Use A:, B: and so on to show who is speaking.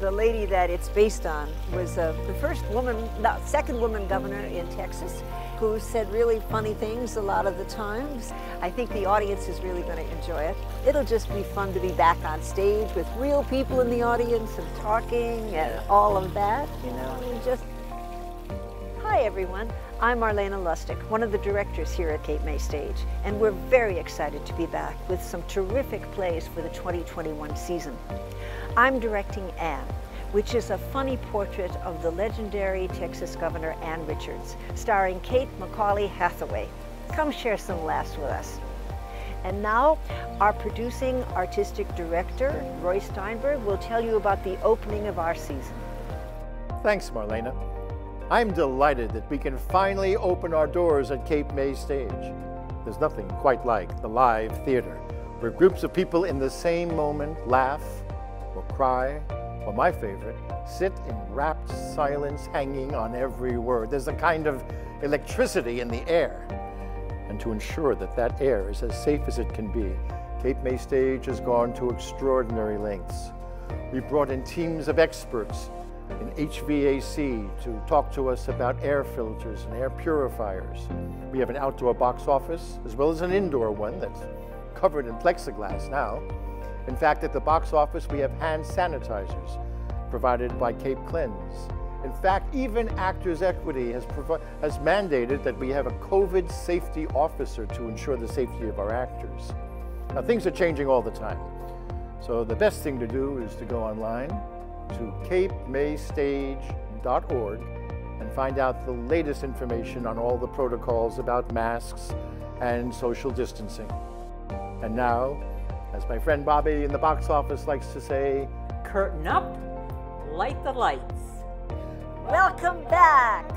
A: the lady that it's based on was uh, the first woman, no, second woman governor in Texas who said really funny things a lot of the times. I think the audience is really going to enjoy it. It'll just be fun to be back on stage with real people in the audience and talking and all of that, you know, and just Hi everyone, I'm Marlena Lustig, one of the directors here at Cape May Stage, and we're very excited to be back with some terrific plays for the 2021 season. I'm directing Ann, which is a funny portrait of the legendary Texas Governor Ann Richards, starring Kate Macaulay Hathaway. Come share some laughs with us. And now, our producing artistic director, Roy Steinberg, will tell you about the opening of our season.
B: Thanks, Marlena. I'm delighted that we can finally open our doors at Cape May Stage. There's nothing quite like the live theater, where groups of people in the same moment laugh or cry, or my favorite, sit in rapt silence hanging on every word. There's a kind of electricity in the air. And to ensure that that air is as safe as it can be, Cape May Stage has gone to extraordinary lengths. We brought in teams of experts in HVAC to talk to us about air filters and air purifiers. We have an outdoor box office as well as an indoor one that's covered in plexiglass now. In fact, at the box office, we have hand sanitizers provided by Cape Cleanse. In fact, even Actors Equity has, has mandated that we have a COVID safety officer to ensure the safety of our actors. Now, things are changing all the time. So the best thing to do is to go online to capemaystage.org and find out the latest information on all the protocols about masks and social distancing. And now, as my friend Bobby in the box office likes to say,
C: curtain up, light the lights.
A: Welcome back.